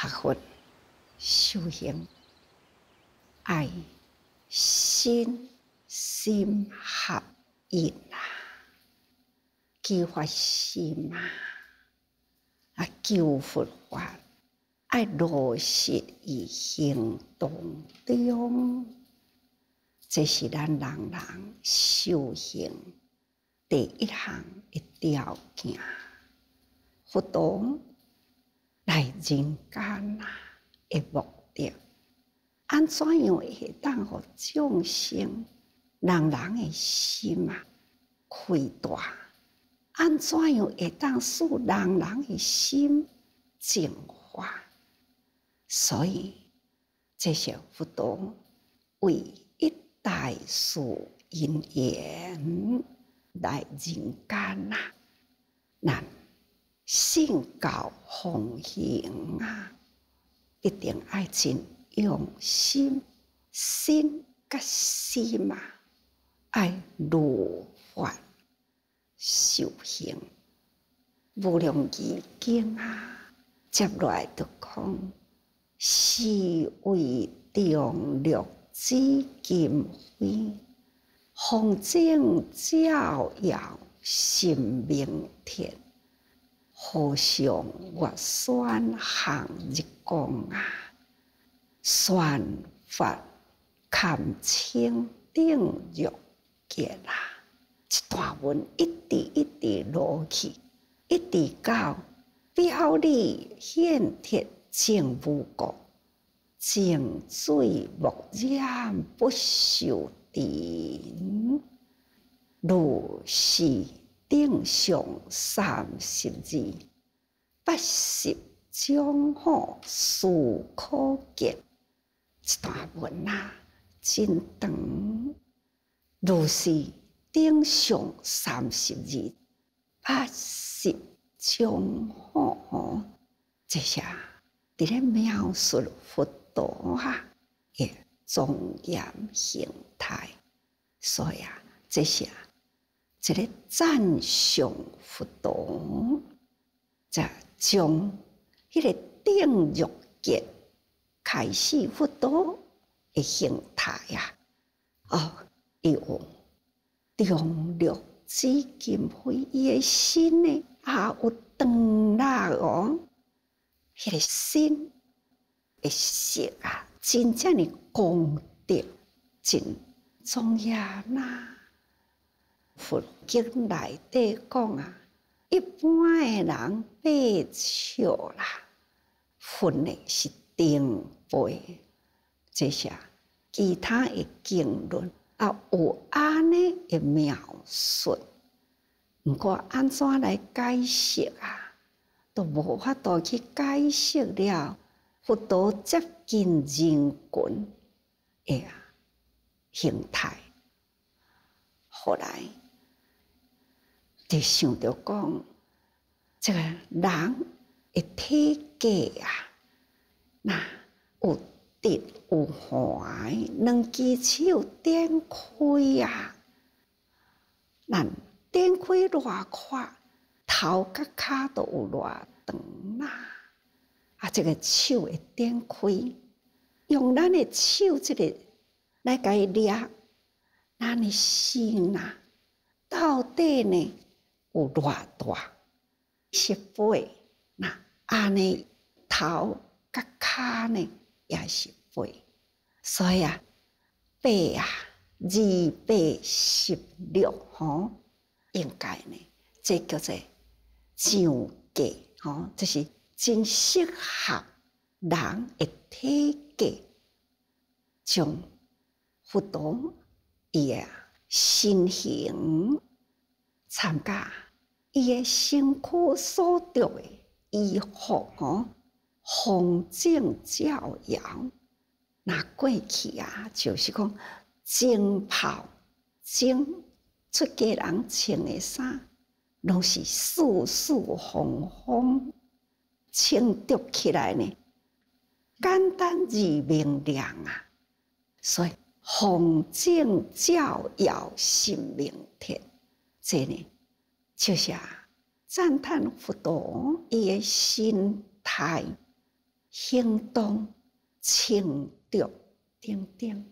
学佛修行，爱心心合一啊，激发心啊，啊救佛法，爱落实于行动中，这是咱人人修行第一项一条件。佛道来人间啊，的目的，安怎样会当互众生人人的心啊开大？安怎样会当使人人的心净化？所以这些佛道为一代树因缘来人间啊，难。信教奉行啊，一定爱真用心，心甲心啊，爱如法修行。无量易经啊，接来就讲：是为定六之金辉，弘正教耀心明天。何上月宣行日光啊，宣法堪清定玉结啊！一段文一直一直落去，一直到表里显铁净无过，净水木染不受尘，如是。顶上三十字，八十种好事可见。一段文啊，真长。如是顶上三十二，八十种好，这下伫咧描述佛道啊嘅庄严形态。所以啊，这些。一个赞赏佛道，就从迄个定欲界开始佛道的形态呀。哦，有定律之金辉，伊的心呢也有长大哦。迄个心的色啊，真正的功德真重要呐。佛经内底讲啊，一般诶人白笑啦，佛呢是定背，这些其他诶经论啊有安尼诶描述，毋过安怎来解释啊，都无法度去解释了佛道接近人群的形态，后来。就想着讲，这个人的体格啊，那有直有怀，两只手展开啊，那展开偌快，头甲骹都有偌长啦。啊，这个手会展开，用咱的手这个来甲伊抓，咱的心呐，到底呢？有偌大？是背，那安尼头甲骹呢也是背，所以啊，八啊，二八十六吼，应该呢，这叫做上格吼，这是真适合人的体格，将活动伊啊身形参加。伊诶身躯所着诶衣服吼，风正照耀。那过去啊，就是讲正袍正出家人穿诶衫，拢是素素红红，穿着起来呢，简单而明亮啊。所以风正照耀心明天，这里。就是，赞叹佛陀伊个心态、行动、清德等等，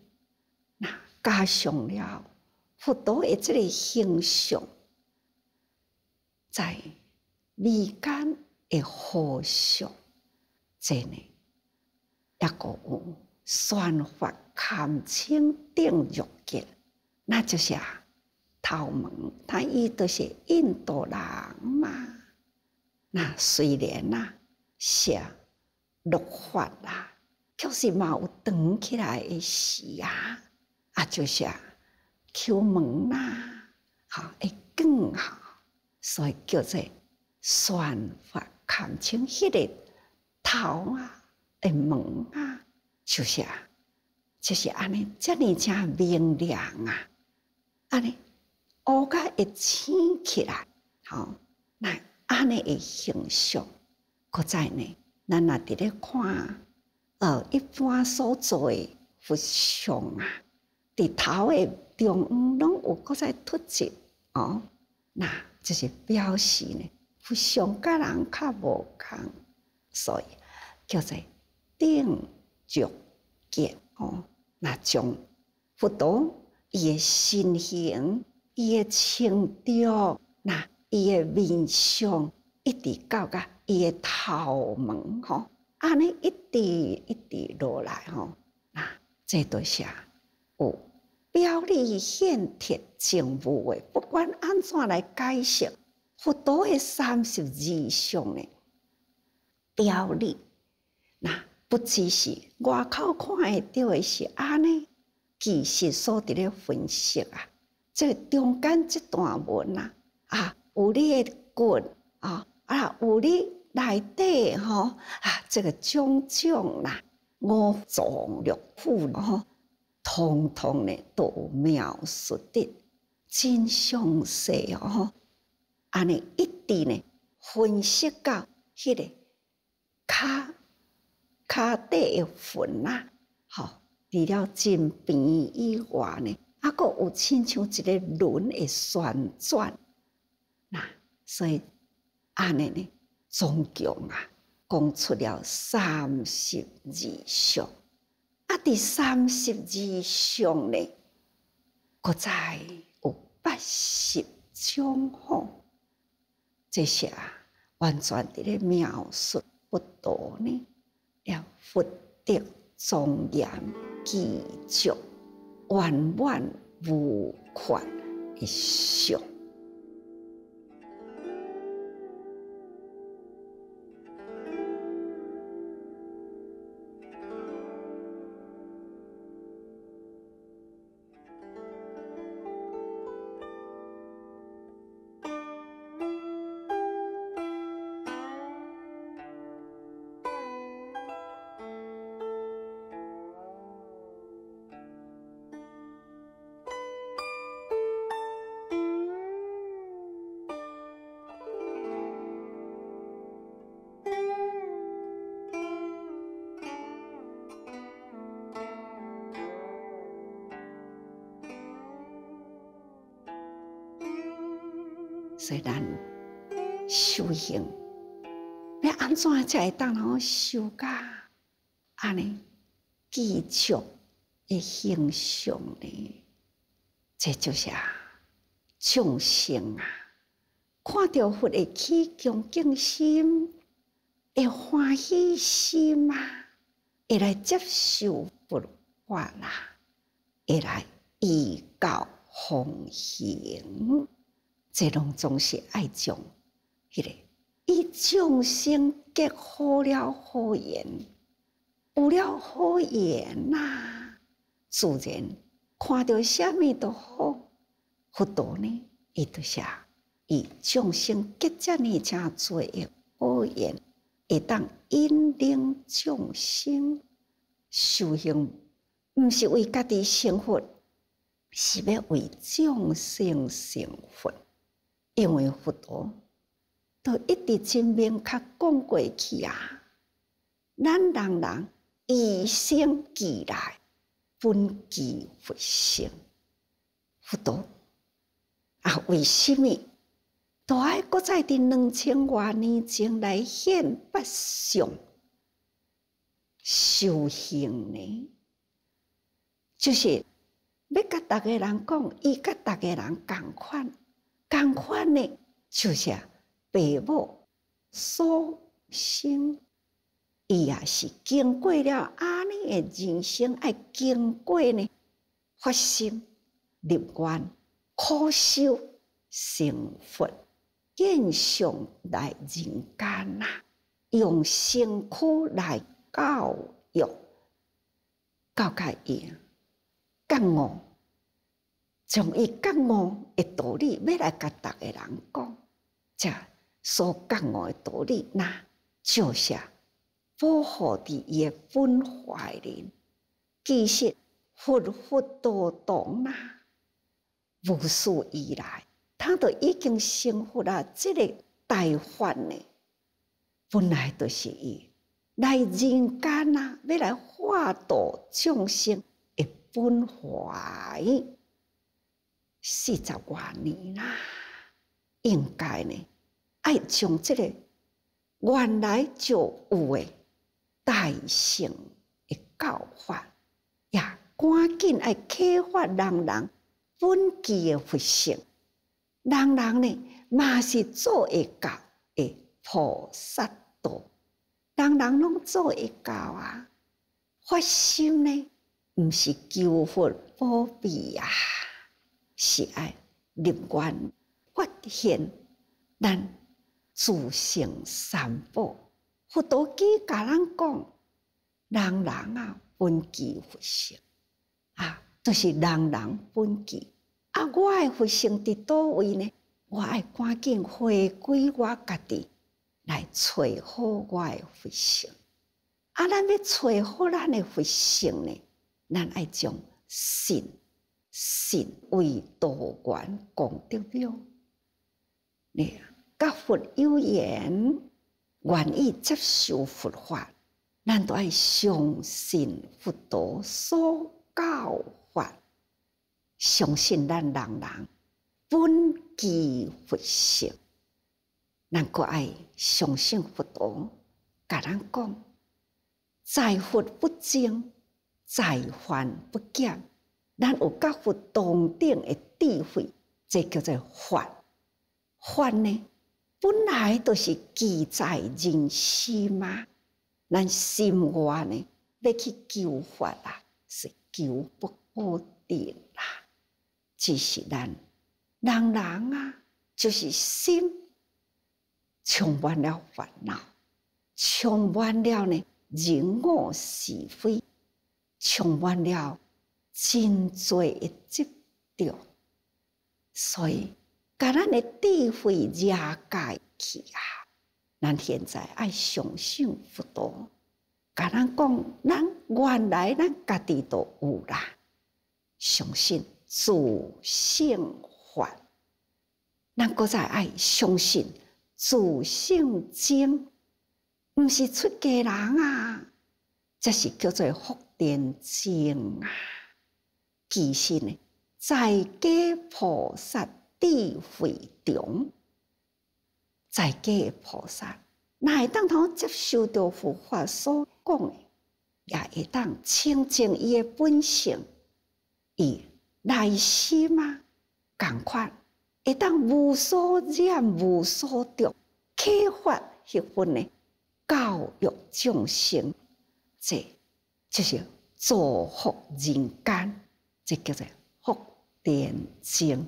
那加上了佛陀的这个形象，在世间的互相，真呢，一个有算法堪清定欲见，那就是，头毛，他伊都是印度人嘛。那虽然呐，写落发啦，可是嘛有长起来的时啊，啊就是啊，敲门啦，好会更好，所以叫做宣法看清迄个头啊，的门啊，就是啊，就是安尼，遮尔正明亮啊，安尼乌甲会醒起来，好，那。安尼诶形象，搁在呢？咱若伫咧看，呃，一般所做诶佛像啊，伫头诶中央拢有搁在凸起哦，那就是表示呢，佛像甲人较无共，所以叫做定着见哦。那将佛陀伊诶身形，伊诶清调那。伊诶面相一直到甲伊诶头毛吼，安尼一直一直落来吼，那这都是有表里显贴正物诶，不管安怎来解释，佛陀诶三十二相诶表里，那不只是外口看会到诶是安尼，其实所伫咧分析啊，这中间这段文啊啊。有你诶骨啊啊，有你内底吼啊，这个种种啦，五脏六腑吼，通通呢都描述的真详细哦。安尼一直呢分析到迄个骹骹底诶痕啊，吼，除了真边以外呢，啊，阁有亲像一个轮诶旋转。那所以安尼呢，总共啊，讲出了三十二相。啊，第三十二相呢，搁再有八十种吼。这些啊，完全伫咧描述不多呢，要福德庄严具足，万万无可的想虽然修行要安怎才会当好修噶？安尼继续的形象呢？这就是啊，众生啊，看到佛的起恭敬心，会欢喜心啊，会来接受佛法啦，会来依教奉行。这拢总是爱将迄个以众生结好了好缘，有了好缘呐，自然看到什么都好。佛陀呢，伊就是以众生结这呢正做诶好缘，会当引领众生修行，毋是为家己生活，是要为众生成佛。因为佛陀都一直真明确讲过去啊，咱人人一生俱来，本具佛性。佛陀啊，为什么都爱搁在伫两千多年前来现八相？修行呢，就是要甲逐个人讲，伊甲逐个人共款，共款呢，就是父母所生，伊也是经过了安尼的人生，爱经过呢，发心立愿，苦修成佛，见上来人间呐，用身躯来。教育教甲伊，觉悟，从伊觉悟的道理，要来甲逐个人讲，这所觉悟的道理，那就是保护伫伊诶本怀里。其实佛佛道懂啦，无数以来，他都已经成佛了。即个大法呢，本来就是伊。来人间啊，要来化度众生诶本怀，四十多年啦，应该呢，爱将这个原来就有的大乘的教法，也赶紧爱启发人人本具的佛性，人人呢嘛是做会教的菩萨道。人人拢做会到啊！发心呢，毋是求佛保庇啊，是爱立愿发现咱自性三宝。佛陀记甲咱讲，人人啊本具佛性啊，都是人人本具啊。我诶佛性伫倒位呢？我爱赶紧回归我家己。来找好我诶佛性，啊！咱要找好咱诶佛性呢，咱爱将信信为道观功德表。你甲佛有缘，愿意接受佛法，咱都爱相信佛陀所教法，相信咱人人本具佛性。咱个爱相信佛陀，甲咱讲：在佛不争，在凡不减。咱有甲佛同等的智慧，这叫做法。法呢，本来都是记在人心嘛。咱心外呢，要去求法啦，是求不可得啦。只是咱人人啊，就是心。充满了烦恼，充满了呢人我是非，充满了真侪会执着，所以甲咱的智慧遮解去啊！咱现在爱相信佛陀，甲咱讲，咱原来咱家己都有啦，相信自性法，咱搁再爱相信。自性精，毋是出家人啊，这是叫做福田精啊。其实呢，在家菩萨智慧中，在家菩萨，那会当通接受到佛法所讲的，也会当清净伊的本性，以内心啊，共款。会当无所染、无所得，启发迄份呢教育众生，这就是造福人间，这叫做福田经。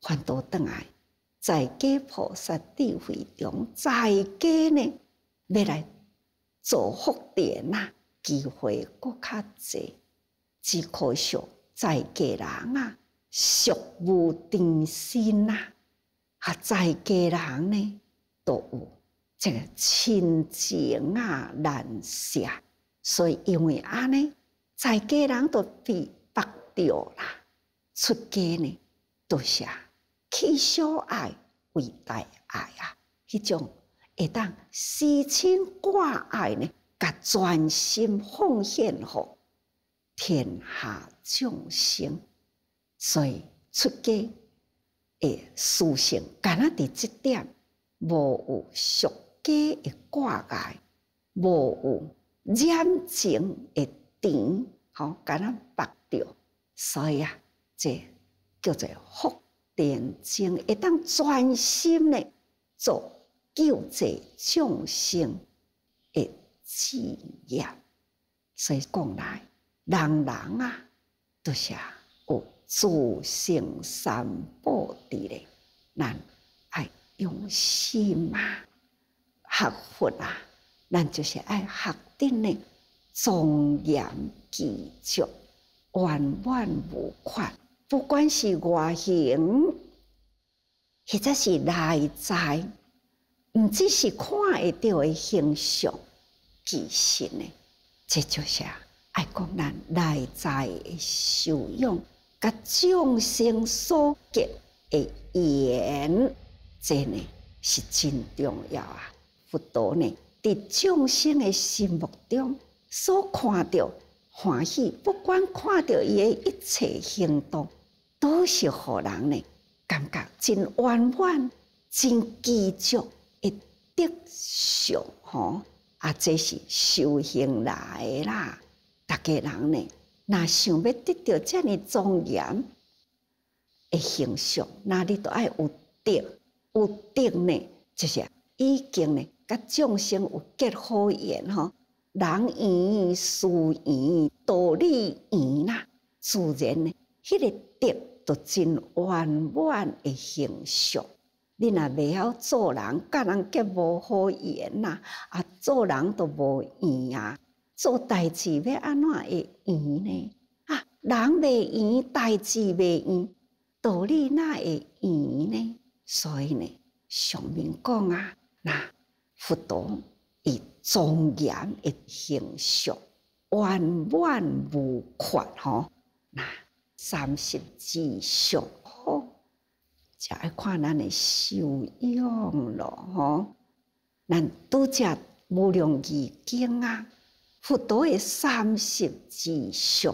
还多等来，在家菩萨智慧中，在家呢要来做福田呐，机会搁较济，只可惜在家人啊。俗无定心呐，啊，在家人呢都有这个亲情啊难舍，所以因为安尼，在家人都被拔掉啦。出家呢，都是起小爱为大爱啊，迄种会当私亲挂爱呢，甲专心奉献互天下众生。所以出家的殊胜，敢若伫即点无有俗家的挂碍，无有染情会甜，吼，甲咱拔掉，所以啊，这叫做福田精，会当专心的做救济众生的事业。所以讲来，人人啊，都是有自性三宝伫咧，咱爱用心啊，学佛啊，咱就是爱学定的庄严继续，万万无缺。不管是外形，或者是内在，毋只是看会到的形象，其实呢，这就是爱讲咱内在的修养，甲众生所结的缘，真呢是真重要啊！佛陀呢，伫众生的心目中所看到欢喜，不管看到伊诶一切行动。都是互人呢，感觉真圆满、真积足一德相吼啊！这是修行来啦。大家人呢，若想要得到遮尔庄严诶形象，那你都爱有德，有德呢，就是已经呢，甲众生有结好缘吼，人缘、事缘、道理缘啦，自然呢，迄个德。就真圆满的形象，你若未晓做人，甲人皆无好缘呐，啊，做人都无缘啊，做代志要安怎会缘呢？啊，人未缘，代志未缘，道理哪会缘呢？所以呢，上面讲啊，那佛陀以庄严的形象，圆满无缺吼，那。三十之上，好，就爱看咱的修养咯，吼。咱拄则无量义经啊，佛陀的三十之上，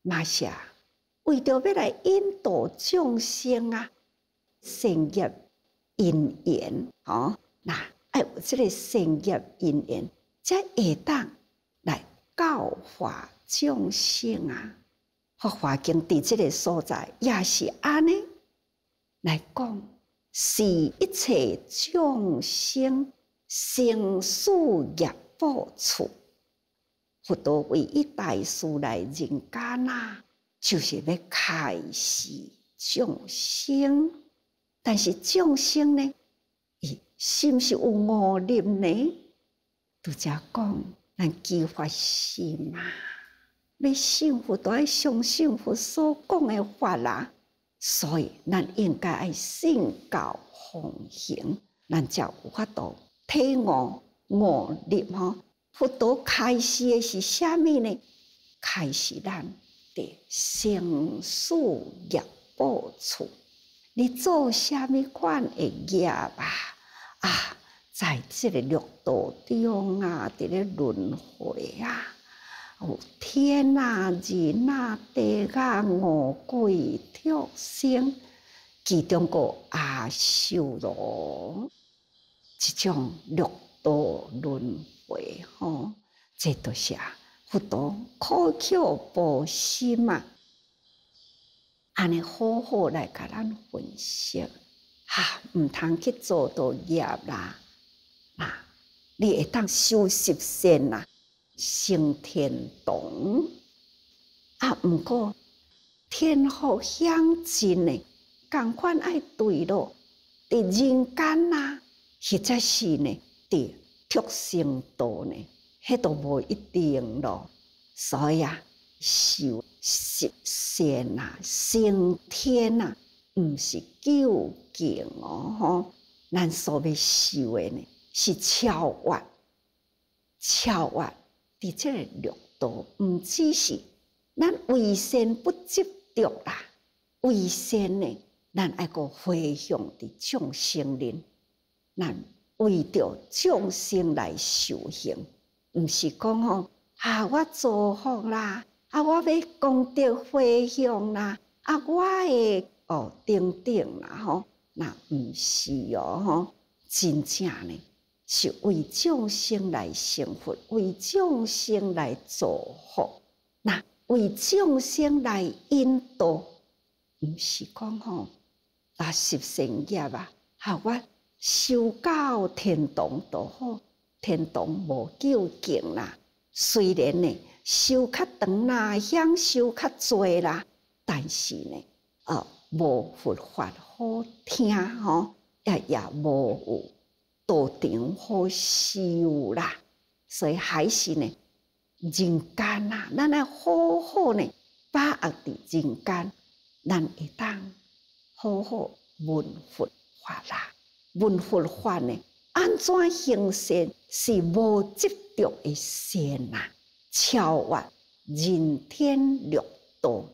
嘛是为着要来引导众生啊，善业因缘，吼，那爱有这个善业因缘，才会当来教化众生啊。佛华经伫即个所在也是安尼来讲，是一切众生生死业报处。佛陀为一大事来人间呐，就是要开示众生。但是众生呢，是毋是有恶念呢？拄则讲，咱激发心嘛。要幸福，都爱相信佛所讲诶法啦。所以，咱应该爱信教奉行，咱才有法度体悟悟念吼。佛陀开示的是虾米呢？开示咱的生死业报处。你做虾米款诶业啊？啊，在这个六道中啊，伫咧轮回啊。有天啊、人啊、地啊、五鬼、畜生，其中个阿修罗，即种六道轮回吼，这都是啊佛陀苦口婆心嘛，安尼好好来甲咱分析，哈，毋通去做到业啦，啊，你会当修习善啦。升天堂啊！毋过天福享尽诶，共款爱对咯。伫人间呐，或者是呢，伫畜生道呢，迄都无一定咯。所以啊，修习善啊，升天啊，毋是究竟哦吼。咱所要修诶呢，是超越，超越。伫即个六道，毋只是咱为善不执着啦，为善呢，咱爱个回向伫众生人，咱为着众生来修行，毋是讲吼啊，我做福啦，啊，我要功德回向啦，啊，我会哦，等等啦吼，那毋是哦吼，真正呢是为众生来成佛，为众生来造福，那为众生来引导，毋是讲吼啊，十善业啊，好我修到天堂都好，天堂无究竟啦。虽然呢，修较长啦，享受较侪啦，但是呢，哦，无佛法好听吼，也也无有。道场好修啦，所以还是呢，人间呐，咱来好好呢，把握伫人间，咱会当好好闻佛法啦。闻佛法呢，安怎行善是无执着的善呐，超越人天六道，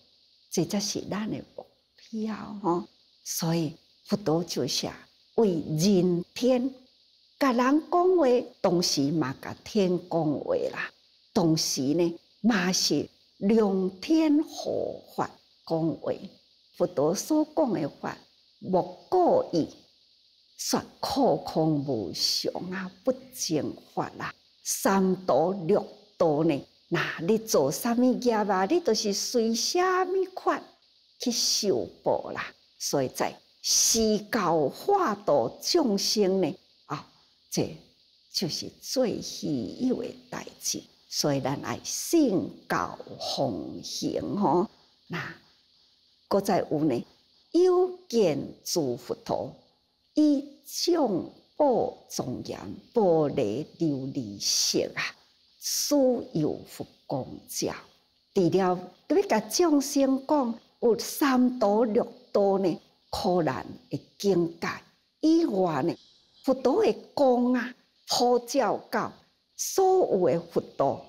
这才是咱的目标吼。所以佛陀就写为人天。甲人讲话，同时嘛甲天讲话啦。同时呢，嘛是量天护法讲话。佛陀所讲的法，无过意说空空无常啊，不净法啦。三道六道呢，那你做啥物业啊？你都是随啥物法去受报啦。所以在施教化度众生呢。啊这就是最稀有的代志，所以咱爱信教奉行吼。那搁再有呢，有见诸佛陀，以众宝庄严，玻璃琉璃色啊，所有佛光照。除了要甲众生讲有三多六多呢，可能的境界以外呢。佛陀的光啊，普照到所有的佛陀，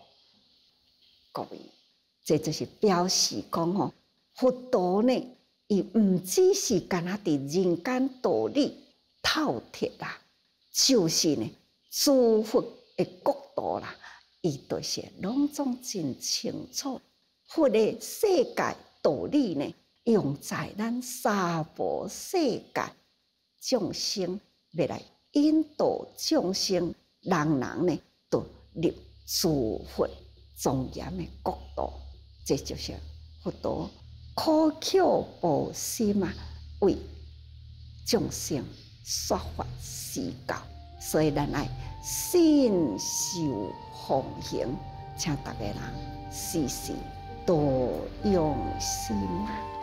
各位，这就是表示讲吼，佛陀呢，伊毋只是干那伫人间道理透彻啦，就是呢，诸佛的国度啦，伊都是拢总真清楚。佛的世界道理呢，用在咱娑婆世界众生未来。引导众生，人人呢都入诸佛庄严的国度，这就是佛陀苦口婆心啊，为众生说法施教，所以咱爱信受奉行，请大家人时时多用心啊。